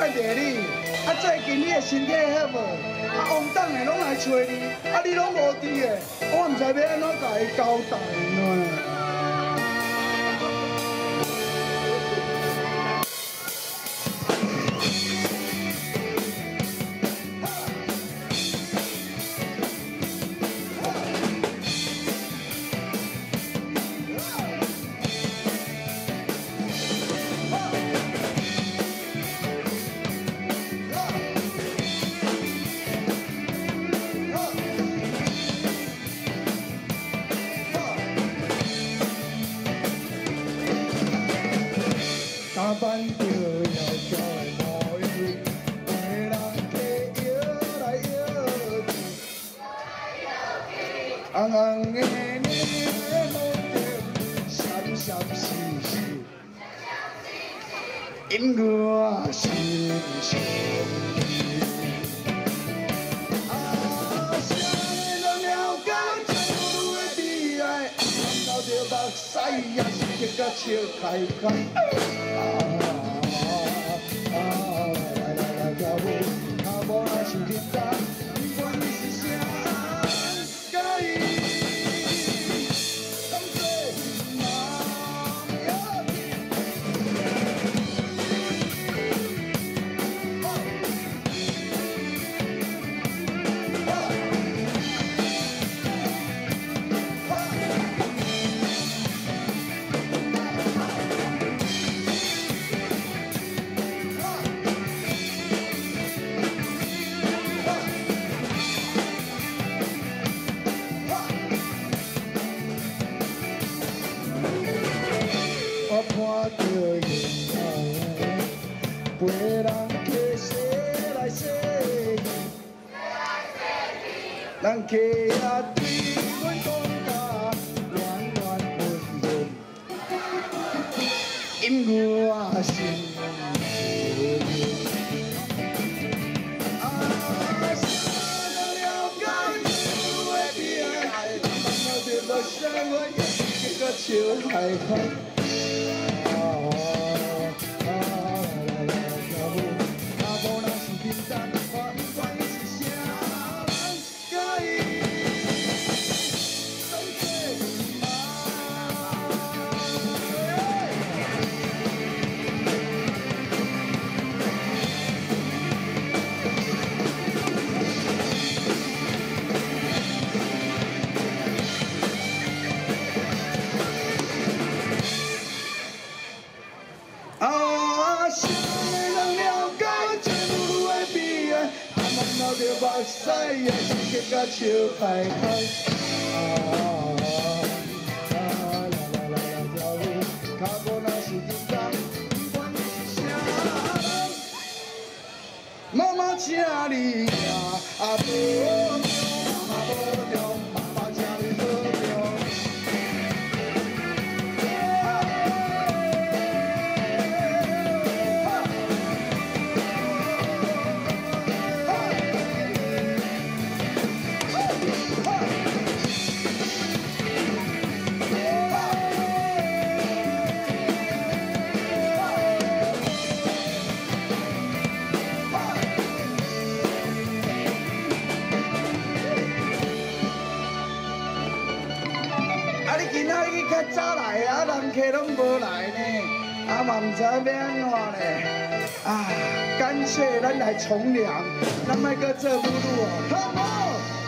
拜谢你。啊，最近你的身体好无？啊，王党的拢来找你，啊，你拢无伫的，我毋知要安怎甲伊交代呢。着要交的无用，个人加摇来摇去，红红的脸蒙着闪闪烁烁，因我心伤。啊，人客也对阮讲甲乱乱混混，因我心啊，谁人了解你的悲哀？看到这目屎，我也是个笑开开。看着目屎也是结甲笑开开，啊啊啦今仔日较早来啊，人客拢无来呢，啊嘛唔知要安怎呢？啊，干脆咱来从良，咱莫搁做母女哦，好唔好？